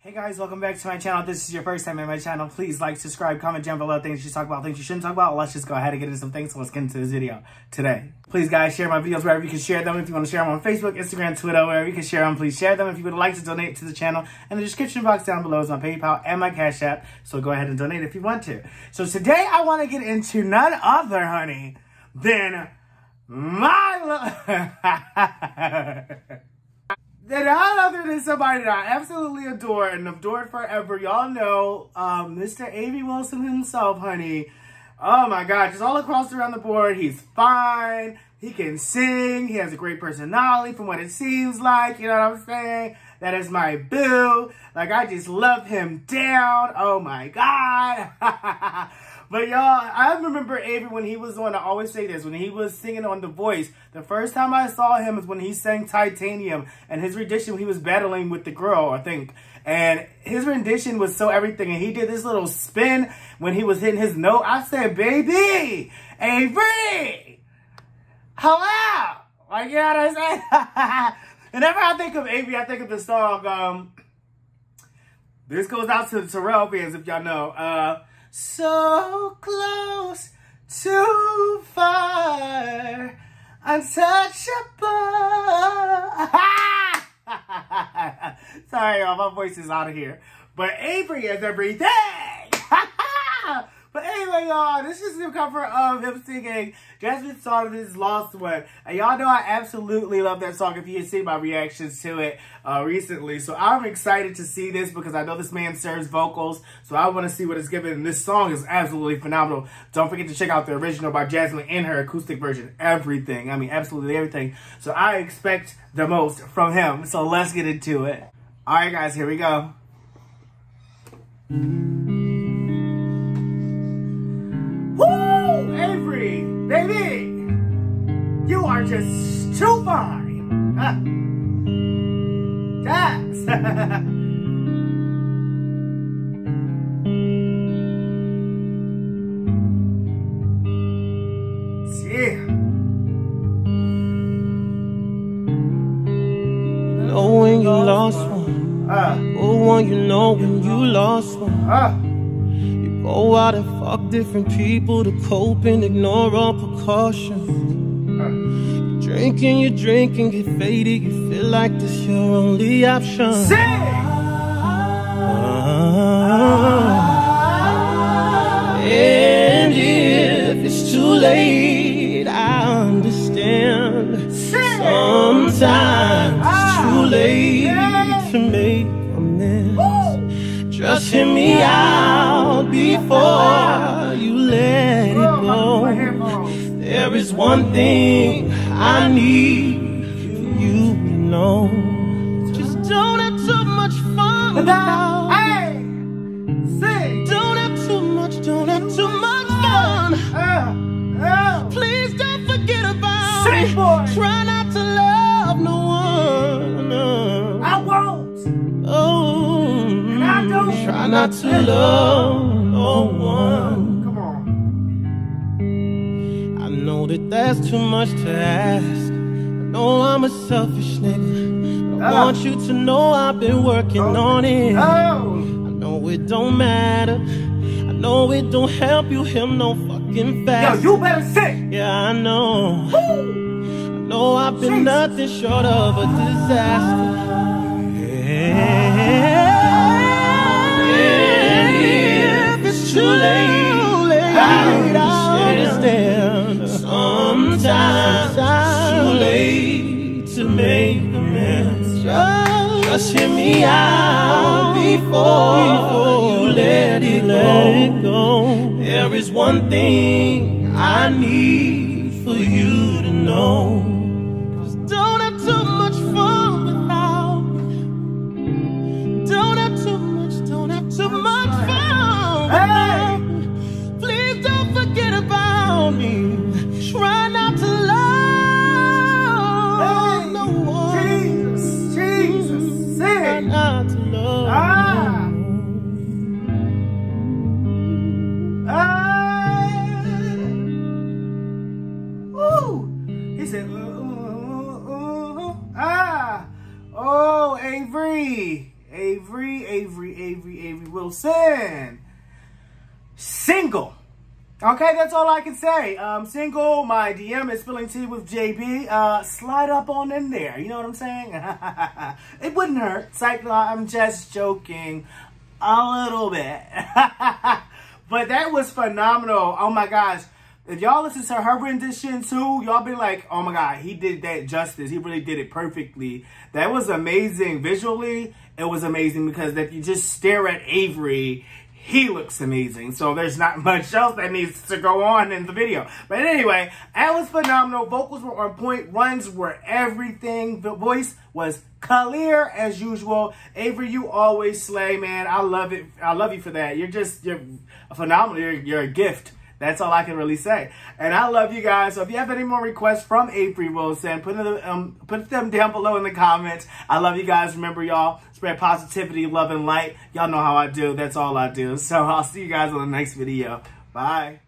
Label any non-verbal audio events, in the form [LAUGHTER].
Hey guys, welcome back to my channel. If this is your first time in my channel, please like, subscribe, comment down below things you should talk about, things you shouldn't talk about. Let's just go ahead and get into some things. So let's get into this video today. Please guys, share my videos wherever you can share them. If you want to share them on Facebook, Instagram, Twitter, wherever you can share them, please share them. If you would like to donate to the channel, in the description box down below is my PayPal and my Cash App. So go ahead and donate if you want to. So today I want to get into none other, honey, than my... [LAUGHS] none other than somebody that I absolutely adore and adored forever. Y'all know um, Mr. Avery Wilson himself, honey. Oh my God, just all across around the board, he's fine. He can sing. He has a great personality from what it seems like. You know what I'm saying? That is my boo. Like, I just love him down. Oh my God. [LAUGHS] But y'all, I remember Avery when he was on, I always say this, when he was singing on The Voice, the first time I saw him is when he sang Titanium and his rendition when he was battling with the girl, I think. And his rendition was so everything. And he did this little spin when he was hitting his note. I said, baby, Avery, hello. Like, you know what I'm saying? [LAUGHS] Whenever I think of Avery, I think of the song, um, this goes out to the Terrell fans, if y'all know. Uh, so close, too far, untouchable. [LAUGHS] Sorry, y'all, my voice is out of here. But Avery is everything. Anyway, y'all, this is the cover of him singing of his lost one. And y'all know I absolutely love that song if you see my reactions to it uh, recently. So I'm excited to see this because I know this man serves vocals. So I want to see what it's given. And this song is absolutely phenomenal. Don't forget to check out the original by Jazmine and her acoustic version. Everything. I mean, absolutely everything. So I expect the most from him. So let's get into it. All right, guys, here we go. Woo! Baby! You are just too fine! Huh? Yeah. Know when you lost one. Uh, Oh, one you know when you lost one. uh, go out and fuck different people to cope and ignore all precautions. Drinking, you're drinking, get faded. You feel like this your only option. Ah. And if it's too late, I understand. Sometimes it's too late to make amends. Just hear me out before you let it go. There is one thing I need you to know. Just don't have too much fun without. Not to love no one. Come on. I know that that's too much to ask. I know I'm a selfish nigga. But I Ah. want you to know I've been working on it. Oh! I know it don't matter. I know it don't help you him no fucking fast. Yo, you better sing! Yeah, I know. I know I've been Jesus. nothing short of a disaster. And it's too late, I understand. Sometimes it's too late to make amends. Just hear me out before you let it go. There is one thing I need for you to know. learn how to love. Ah. ah. He said, uh, uh, uh, ah, oh, Avery, Avery, Avery, Avery, Avery Wilson, single. Okay, that's all I can say. Um, single, my DM is spilling tea with Jaybee. Uh, slide up on in there. You know what I'm saying? [LAUGHS] it wouldn't hurt. Psych, I'm just joking a little bit. [LAUGHS] but that was phenomenal. Oh my gosh. If y'all listen to her rendition too, y'all be like, oh my God, he did that justice. He really did it perfectly. That was amazing. Visually, it was amazing because if you just stare at Avery, he looks amazing. So there's not [LAUGHS] much else that needs to go on in the video. But anyway, that was phenomenal. Vocals were on point. Runs were everything. The voice was clear as usual. Avery, you always slay, man. I love it. I love you for that. You're just, you're a phenomenal. You're, you're a gift. That's all I can really say. And I love you guys. So if you have any more requests from Avery Wilson, put them, um, put them down below in the comments. I love you guys. Remember, y'all, spread positivity, love, and light. Y'all know how I do. That's all I do. So I'll see you guys on the next video. Bye.